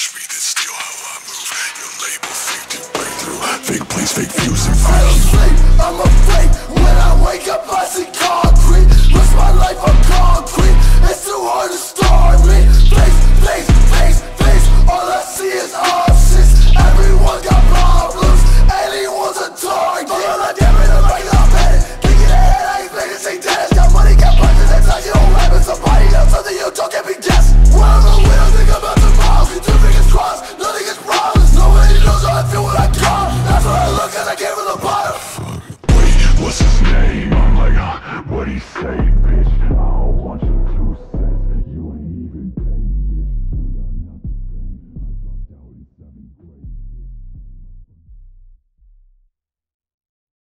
Watch me, that's how I move. Your label fake to breakthrough. Fake place, fake views, and fake. I'm afraid, I'm afraid. When I wake up, I see cars. safe.